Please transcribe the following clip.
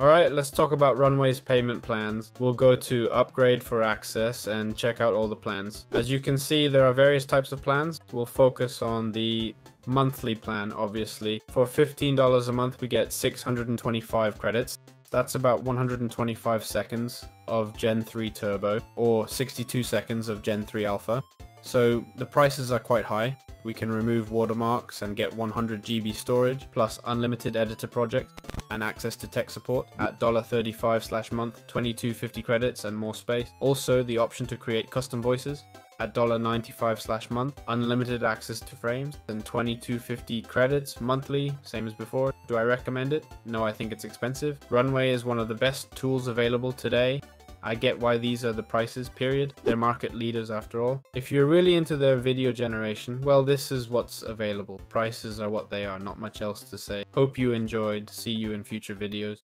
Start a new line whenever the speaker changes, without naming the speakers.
Alright, let's talk about Runway's payment plans. We'll go to upgrade for access and check out all the plans. As you can see, there are various types of plans. We'll focus on the monthly plan, obviously. For $15 a month, we get 625 credits. That's about 125 seconds of Gen 3 Turbo, or 62 seconds of Gen 3 Alpha. So the prices are quite high. We can remove watermarks and get 100 GB storage, plus unlimited editor projects and access to tech support at $35 slash month, 2250 credits and more space. Also the option to create custom voices at $95 slash month, unlimited access to frames, and 2250 credits monthly, same as before. Do I recommend it? No, I think it's expensive. Runway is one of the best tools available today I get why these are the prices, period. They're market leaders after all. If you're really into their video generation, well this is what's available. Prices are what they are, not much else to say. Hope you enjoyed. See you in future videos.